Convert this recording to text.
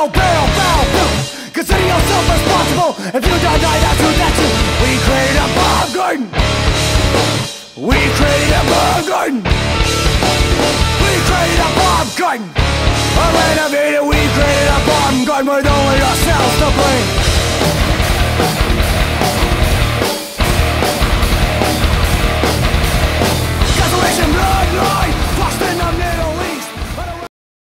no bail, bow, boom. Consider yourself responsible. If you don't die, that's who that's you. We created a bomb garden. We created a bomb garden. We created a bomb garden. A renovated, we created a bomb garden with only ourselves to blame.